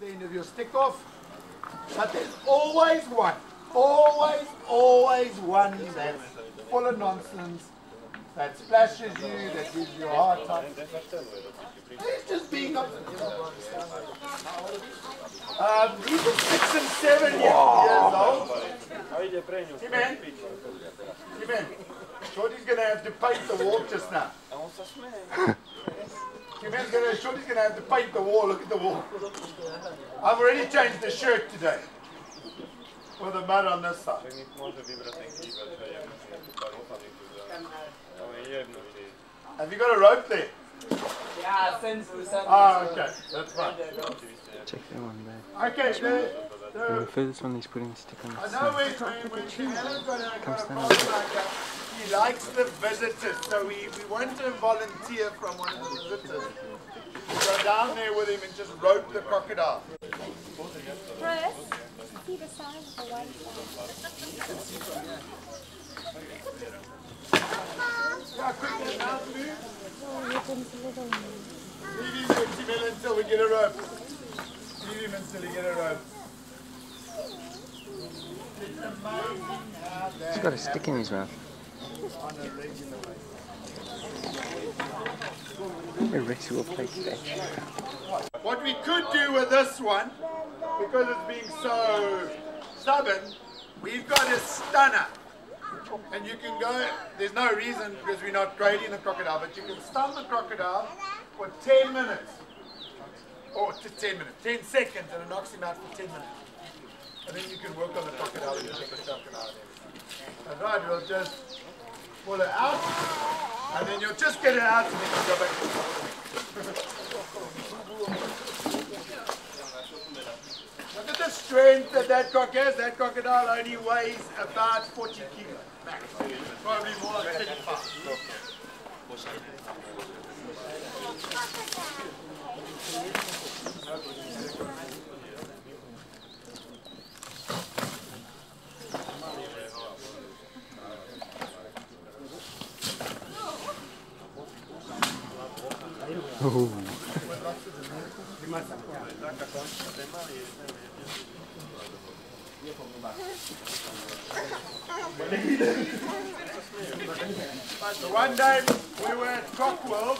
the end of your stick off. But there's always one, always, always one that's full of nonsense, that splashes you, that gives you a hard time. He's just being up. Um, these are six and seven years old. Hey man, hey man, Shorty's gonna have to paint the wall just now. Hey man's gonna, Shorty's gonna have to paint the wall. Look at the wall. I've already changed the shirt today. With the mud on this side. Have you got a rope there? Ja, sinds we zijn. Ah, okay, that's fine. Check that one back. Okay, the, And the the, furthest one he's putting a stick on I the know a, got a Comes problem down. like that, he likes the visitors, so we, we want a volunteer from one of the visitors. to Go down there with him and just rope the crocodile. Chris, see the size of the white side. Yeah, quick, now move. Look into. Leave him there, Timil, until we get a rope. Leave him until we get a rope. It's amazing how that He's got a stick in his mouth. On a regular play catch. What we could do with this one, because it's being so stubborn, we've got a stunner. And you can go, there's no reason because we're not grading the crocodile, but you can stun the crocodile for 10 minutes. Or to 10 minutes, 10 seconds, and it knocks him out for 10 minutes. And then you can work on the crocodile and take the crocodile. That's right, we'll just pull it out, and then you'll just get it out and then you go back to the Look at the strength that that cock has. That crocodile only weighs about 40 kilos. Max. Probably more like 35. Oh. So one day we were at Crocworld.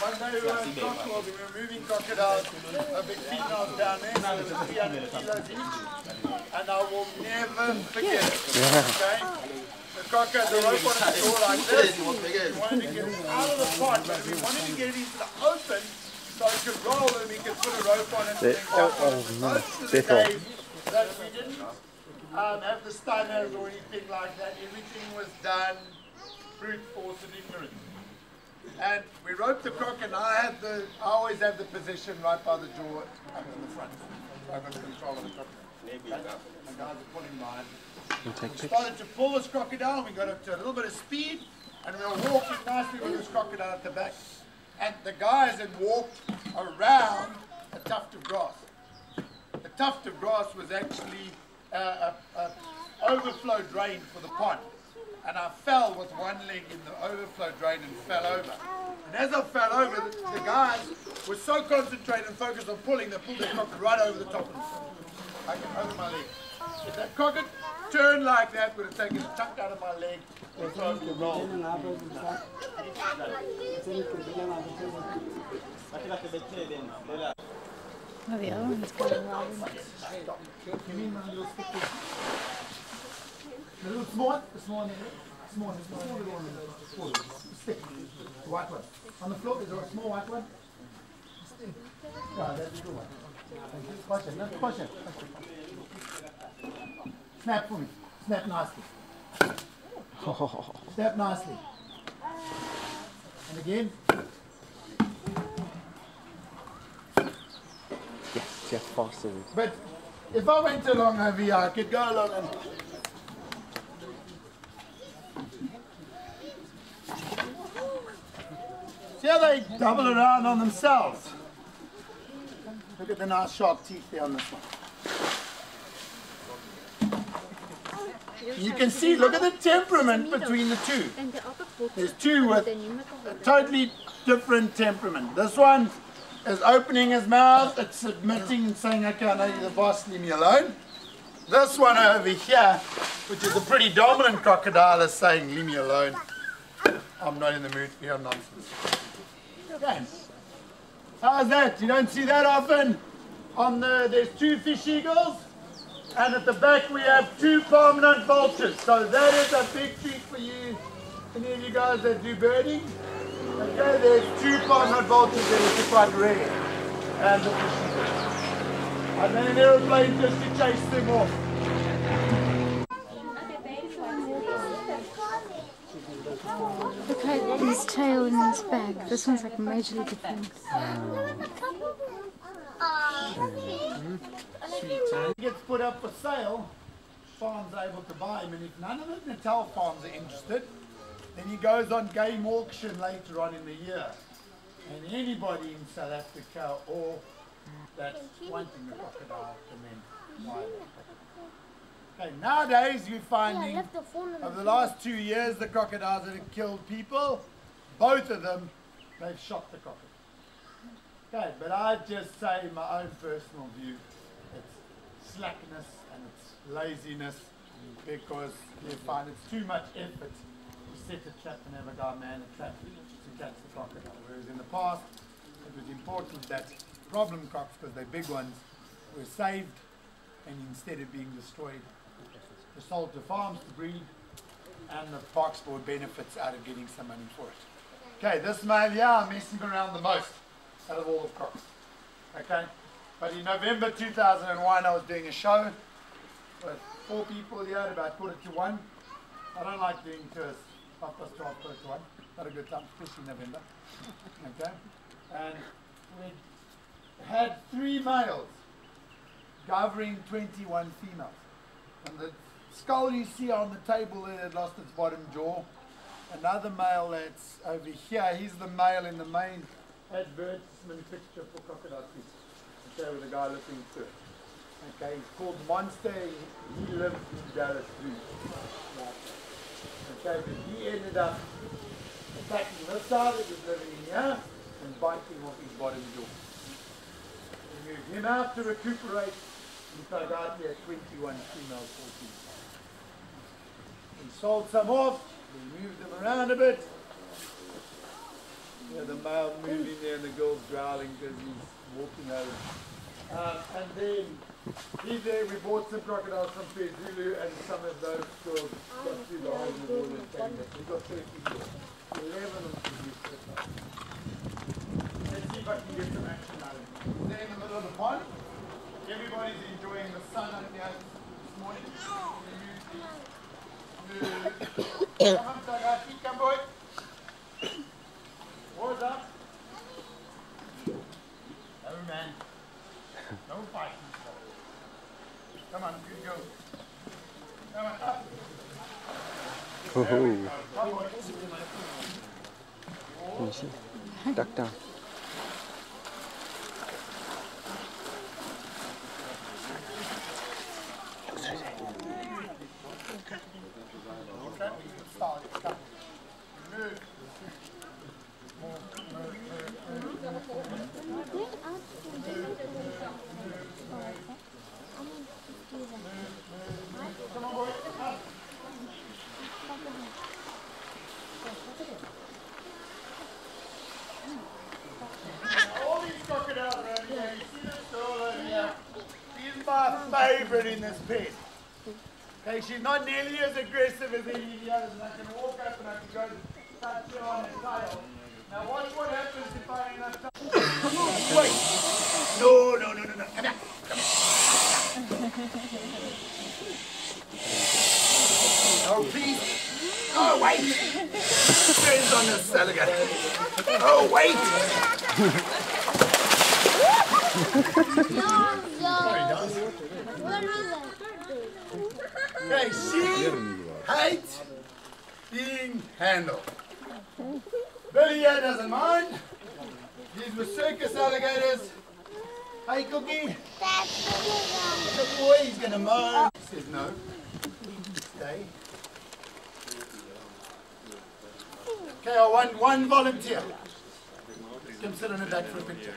One day we were at Crocworld and we were moving crocodiles, a big female down there, so it was 300 kilos each. And I will never forget it. Okay? The croc the rope on its jaw like this. We wanted to get it out of the pot, but we wanted to get it into the open so it could roll and we could put a rope on it. and then oh, cast it. oh, no. Most of the Death roll. days that we didn't um, have the stunners or anything like that. Everything was done brute force and ignorance. And we roped the croc, and I had the, I always have the position right by the jaw up in the front. So I've got control of the croc. My guys are pulling behind. You take We started to pull this crocodile, we got up to a little bit of speed, and we were walking nicely with this crocodile at the back. And the guys had walked around a tuft of grass. The tuft of grass was actually uh, a, a, a overflow drain for the pond. And I fell with one leg in the overflow drain and fell over. And as I fell over, the, the guys were so concentrated and focused on pulling, they pulled the cock right over the top of me. I can over my leg. If that cock had turned like that, would have taken a chunk out of my leg. and thrown me roll. Oh, the other one's going little small the small one, small one, small one, small stick, the white one. On the floor, there's a small white one. Stick. Yeah, that's the good one. Watch it, let's watch it. Snap for me. Snap nicely. Snap nicely. And again. Yeah, see how fast it is. But if I went along over here, I could go along and. See how they double around on themselves? Look at the nice sharp teeth there on this one. You can see, look at the temperament between the two. There's two with a totally different temperament. This one is opening his mouth, it's admitting and saying, okay, I know you're the boss, leave me alone. This one over here, which is a pretty dominant crocodile, is saying, leave me alone. I'm not in the mood for your nonsense. Okay. How's that? You don't see that often? On the, there's two fish eagles, and at the back we have two palmnut vultures. So that is a big treat for you, any of you guys that do birding. Okay, there's two palmnut vultures there, which are quite rare. And the fish eagles. And then an aeroplane just to chase them off. Look his tail in his bag. This one's like majorly different. He gets put up for sale, farms able to buy him, and if none of the Natal farms are interested, then he goes on game auction later on in the year. And anybody in South Africa or that's wanting the crocodile can then buy. Okay, nowadays you're finding over the last two years the crocodiles that have killed people, both of them, they've shot the crocodile. Okay, but I just say my own personal view, it's slackness and it's laziness because you find it's too much effort to set a trap and have a guy man a trap to catch the crocodile. Whereas in the past, it was important that problem crocs, because they're big ones, were saved and instead of being destroyed, sold to farms to breed and the parks board benefits out of getting some money for it. Okay, this male here, I'm messing around the most out of all the crocs. Okay, but in November 2001, I was doing a show with four people here at about quarter to one. I don't like doing tours half past 12, quarter to one. Not a good time, especially November. Okay, and we had three males governing 21 females. And the skull you see on the table there had lost its bottom jaw. Another male that's over here, he's the male in the main advertisement picture for Crocodile Teeth. Okay, with guy looking through. Okay, he's called Monster. He, he lived in Dallas Zoo. Okay, but he ended up attacking this side that was living in here and biting off his bottom jaw. We moved him out to recuperate and so out here 21 female 14. We sold some off, we moved them around a bit. Yeah, the male moving there and the girl's growling because he's walking over. Um, and then he's there, we bought some crocodiles from Zulu and some of those girls got through the hole in the wall and came back. We got 30 girls. 11 of them produced. Let's see if I can get some action out of it. There in the middle of the pond. Everybody's enjoying the sun up here this morning. Come on, Sagati, come boy. What's up? Oh man. Don't fight. Come on, good go. Come on, up. Woohoo. Come boy. See? Duck down. Okay, solid. Come. Move. Come on, boy. Up. All these crocodiles around here, you see this girl over here? She's my favorite in this pit. Okay, she's not nearly as aggressive as any of the others, and I can walk up and I can go touch her on her tail. Now watch what happens if I end up Wait! No, no, no, no, no. Come here. Come here. Oh, please. Oh, wait! Turns on this alligator. Oh, wait! Okay, she hates being handled. Billy here doesn't mind. These were circus alligators. Hey, Cookie. The boy, he's gonna moan. He says no. Stay. Okay, I want one volunteer. come sit on the back for a picture.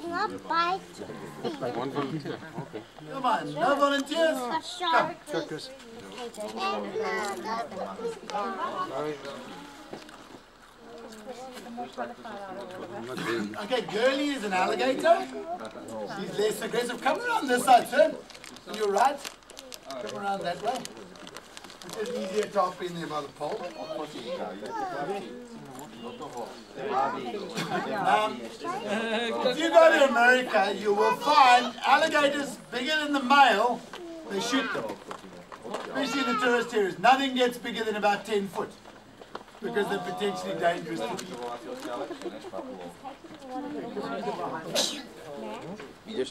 She's not biting. One volunteer. Okay. Come on, no volunteers? A shark. Circus. Okay, Girly is an alligator. He's less aggressive. Come around this side, sir. To your right. Come around that way. It's just easier to hop in there by the pole. Um, if you go to America, you will find alligators bigger than the male. They shoot them. Especially in the tourist areas. Nothing gets bigger than about 10 foot because they're potentially dangerous to people. You do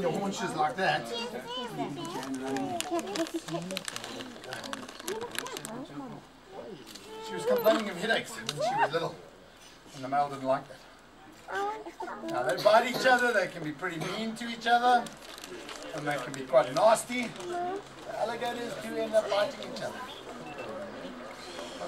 your haunches like that. She was complaining of headaches when she was little, and the male didn't like that. Now they bite each other, they can be pretty mean to each other, and they can be quite nasty. The alligators do end up biting each other.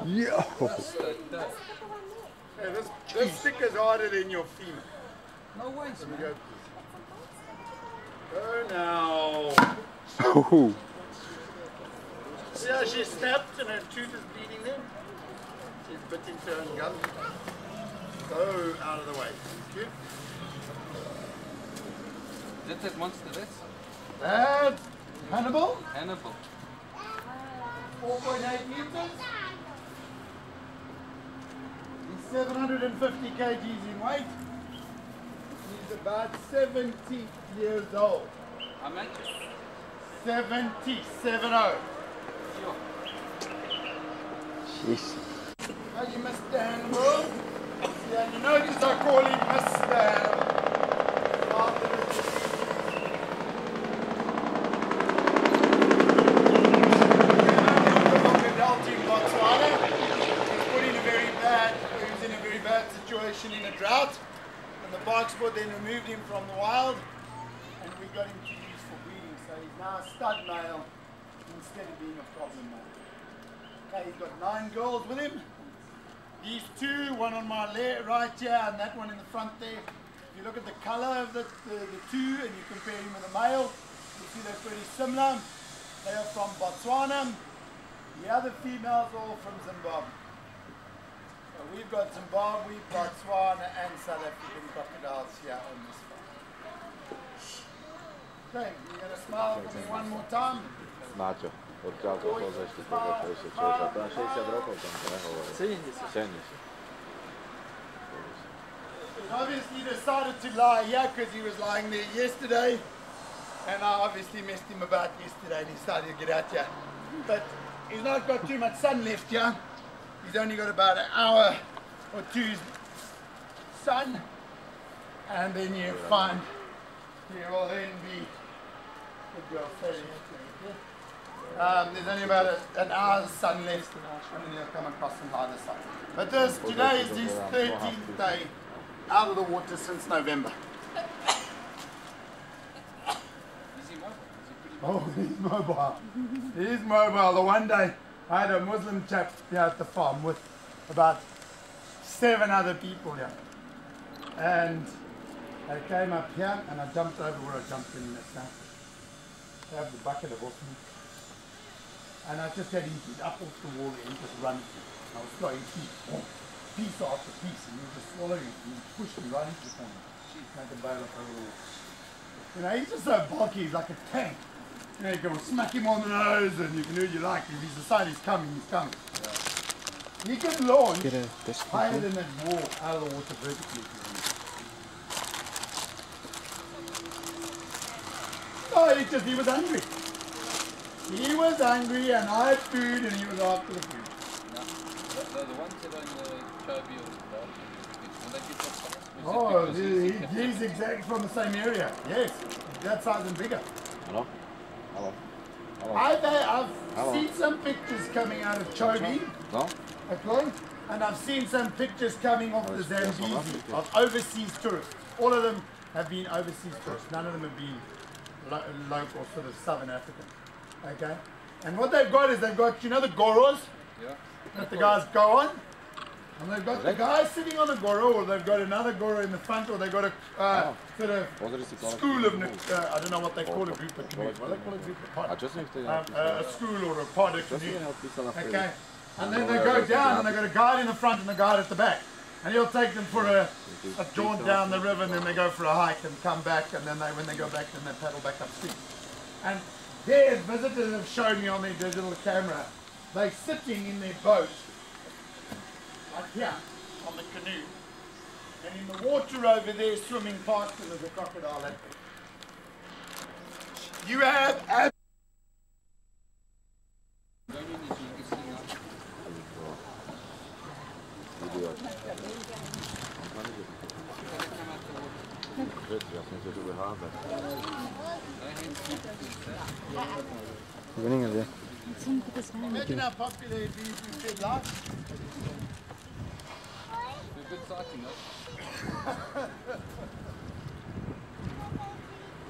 complains. Yeah. Hey, this, this stick is harder than your femur. No way, Let me go. Go now. Ooh. See how she snapped and her tooth is bleeding there? She's bit into her gum. Go out of the way. Thank you. That's that monster, that's That's Hannibal. Hannibal. 4.8 meters. He's 750 kgs in weight. He's about 70 years old. Oh. How much? 70, 7-0. Sure. Jeez. How you Mr. Hannibal? Yeah, you notice I call him Mr. Hannibal. Rather than Crocodile in Botswana. He's put in a very bad, he was in a very bad situation in a drought. And the Parks board then removed him from the wild and we got him to use for breeding. So he's now a stud male instead of being a problem male. Okay, he's got nine girls with him. These two, one on my left, right here, and that one in the front there. If you look at the color of the, the, the two and you compare him with a male, you see they're pretty similar. They are from Botswana. The other females are all from Zimbabwe. So we've got Zimbabwe, Botswana, and South African crocodiles here on this farm. Okay, you gonna smile for me one more time? Macio, oddziałka poza się tego się cieszę. To 60 rokov tam prehovore. 70. 70. He obviously decided to lie here because he was lying there yesterday. And I obviously messed him about yesterday and he decided to get out here. But he's not got too much sun left here. He's only got about an hour or two's sun. And then you find he will then be good girl, Um, there's only about a, an hour's sun left and then he'll come across and lie this side. But this, today is his 13th day out of the water since November. Is he mobile? Is he pretty Oh, he's mobile. He's mobile. The one day I had a Muslim chap here at the farm with about seven other people here. And I came up here and I jumped over where I jumped in the sand. I have the bucket of me. And I just had him get up off the wall and just run. I was throwing oh, piece after piece, and he was just swallowing it. And me right into the corner. Like a bail up over the wall. You know, he's just so bulky, he's like a tank. You you can smack him on the nose and you can do what you like. If he's decided he's coming, he's coming. He can launch Get a this higher than that wall out of the water vertically. if you want. Oh, he just, he was hungry. He was hungry and I had food and he was after the food. No. The, the, the ones that are the Chobe or the Dark, when they get that size, is it Oh, he's he's exactly from the same area. Yes, that size and bigger. Hallo? Hallo? Hallo? I've, I've Hello. seen some pictures coming out of Chobe, No? okay? And I've seen some pictures coming off the Zambezi of overseas tourists. All of them have been overseas tourists. None of them have been lo- local, sort of southern African. Okay? And what they've got is they've got, you know, the goros Yeah. that the guys go on? And they've got the guy sitting on a goro, or they've got another goro in the front, or they've got a uh, sort of Wat is die klant? school of, uh, I don't know what they call a group of canoes. What do they call a group of I pod? just need to Um, uh, a school or a pod of Just canoe. need help people after Okay. And then they go down and they've got a guide in the front and a guide at the back. And he'll take them for a, a jaunt down the river and then they go for a hike and come back and then they, when they go back, then they paddle back upstream. And their visitors have shown me on their digital camera, they're sitting in their boat, like here, on the canoe. And in the water over there, swimming past them is a crocodile. at- You have ab- Going in is you can see now. Video. Weet je, dat is niet zo goed gehaald. It's in for this hand. Imagine how popular it'd be if you said live. Sighting though.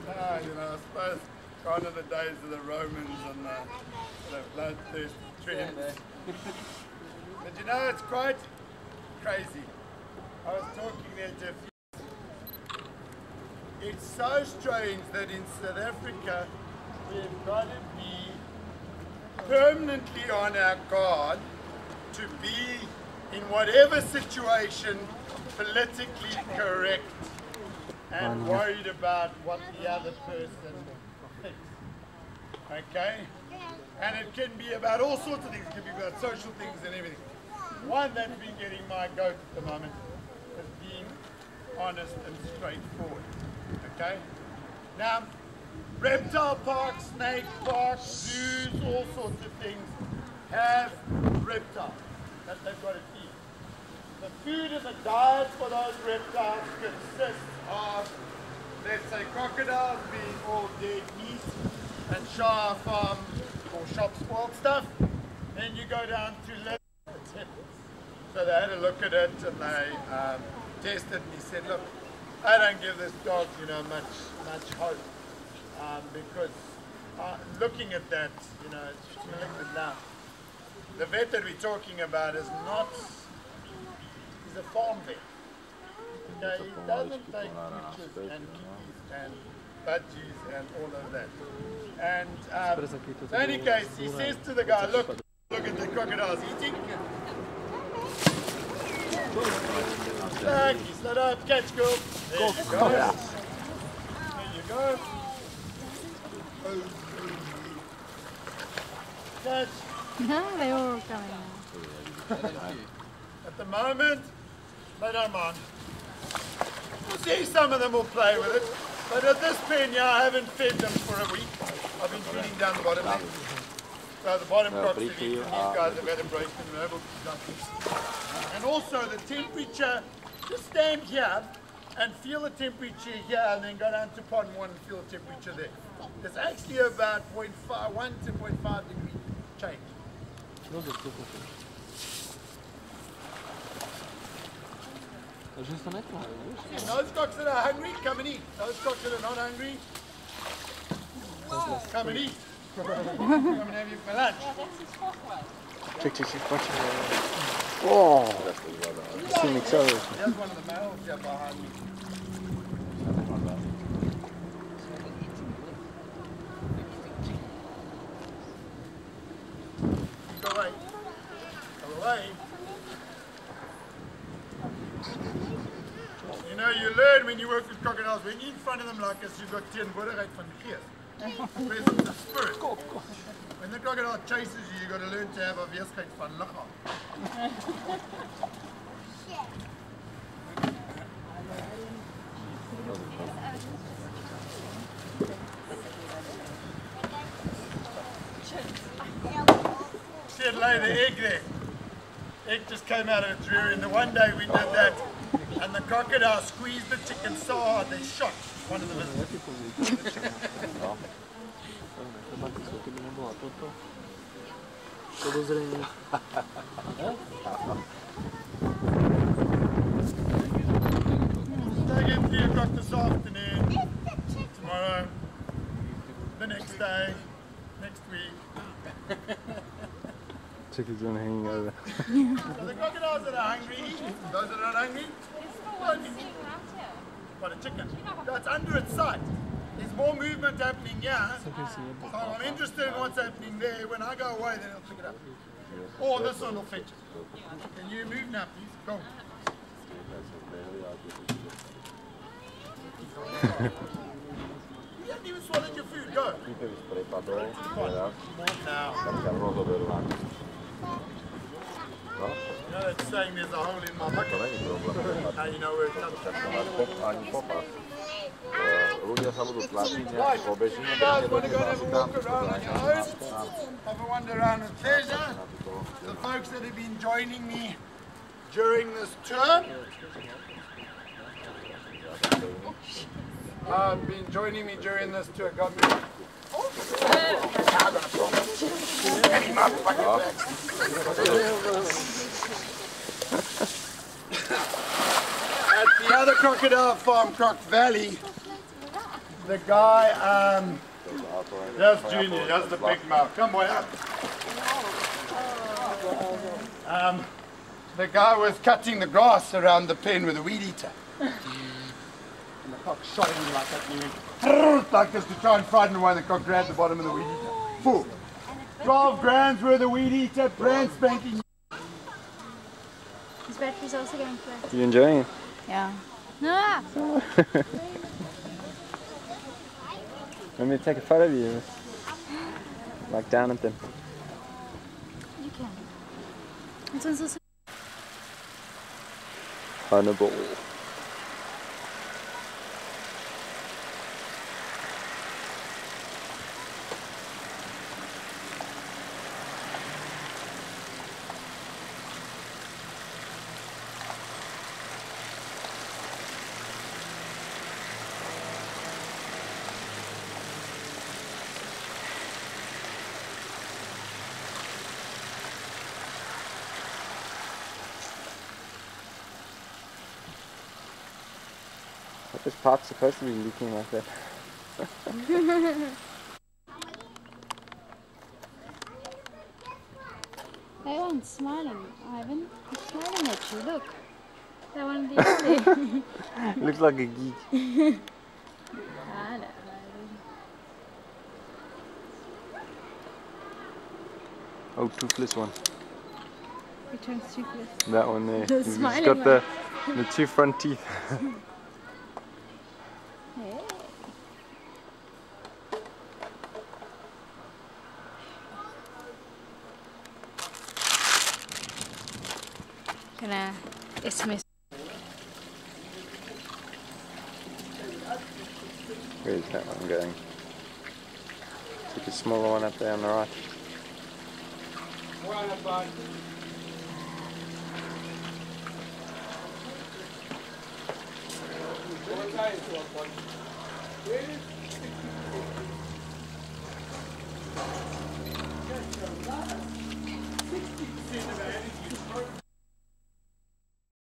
Ah, you know, I suppose gone are the days of the Romans and the, the bloodthirsty trends. but you know, it's quite crazy. I was talking there to a few. It's so strange that in South Africa we've got to be permanently on our guard to be in whatever situation politically correct and worried about what the other person thinks. Okay? And it can be about all sorts of things. It can be about social things and everything. One that's been getting my goat at the moment is being honest and straightforward. Okay? Now, reptile parks, snake parks, zoos, all sorts of things have reptiles that they've got to. The food and the diet for those reptiles consists of, let's say, crocodiles being all dead meat and Shah farm or shop spoiled stuff. Then you go down to leopard. So they had a look at it and they um, tested and he said, look, I don't give this dog, you know, much much hope um, because uh, looking at that, you know, it's now. The vet that we're talking about is not He's a farm vet. Okay, he doesn't take pictures and kitties and budgies and all of that. And um, in any case, he says to the guy, look, look at the crocodiles eating. Back, he slid up, catch girl. There you go. There you go. Catch. No, They're all going now. At the moment, they don't mind. We'll see some of them will play with it. But at this pen, yeah, I haven't fed them for a week. I've been feeding down the bottom there. So the bottom Ja, crocs have eaten. These ah. guys have had a break and they're able to jump. And also the temperature, just stand here and feel the temperature here and then go down to pond one and feel the temperature there. It's actually about 0.5, 1 to 0.5 degree change. Those cocks that are hungry, come and eat. Those cocks that are not hungry, come and eat. come and have you for lunch. Check, check, check, watch it. Oh, dat zie ik zo. There's one of the males here behind me. Go away. Go away. You know, you learn when you work with crocodiles, when you're in front of them like this, you've got teenwoordigheid van geest. Presence of spirit. When the crocodile chases you, you've got to learn to have a weerstand van liggaam. the egg there. Egg just came out of its rear end. The one day we did that, and the crocodile squeezed the chicken so hard they shot one of the visitors. Podozření. Take it 3 o'clock this afternoon, tomorrow, the next day, next week. Chicken's gonna hang over. So the crocodiles that are hungry. Those that are not hungry, won't a chicken? No, it's under its sight. There's more movement happening here. So I'm interested in what's happening there. When I go away, then it'll pick it up. Or this one will fetch it. Can you move now, please? Go. You haven't even swallowed your food. Go. No, you know that saying there's a hole in my. Now you know where it comes from. Máš pop, ani popas. Ľudia sa budú tlačiť nejak pobeží, You guys want to go and have a a wander around with pleasure. The folks that have been joining me during this tour. Have been joining me during this tour. Me. At the other crocodile farm, Croc Valley, the guy, um, that's Junior, that's the big mouth. Come on up. Um, the guy was cutting the grass around the pen with a weed eater. And the cock shot him like that, and he went like this to try and frighten away, and the cock grabbed the bottom of the weed eater. Full. 12 grams worth of weed eater, brand spanking. His battery's also going flat. You enjoying it? Yeah. Ah! Let me take a photo of you. Like down at them. You can. This one's also. Hannibal. What is pot supposed to be leaking like that? That one's smiling, Ivan. He's smiling at you. Look. That one the other. Looks like a geek. I know. Oh, toothless one. Which one's toothless? That one there. The He's got the, the two front teeth. Where's that one going? It's like a smaller one up there on the right.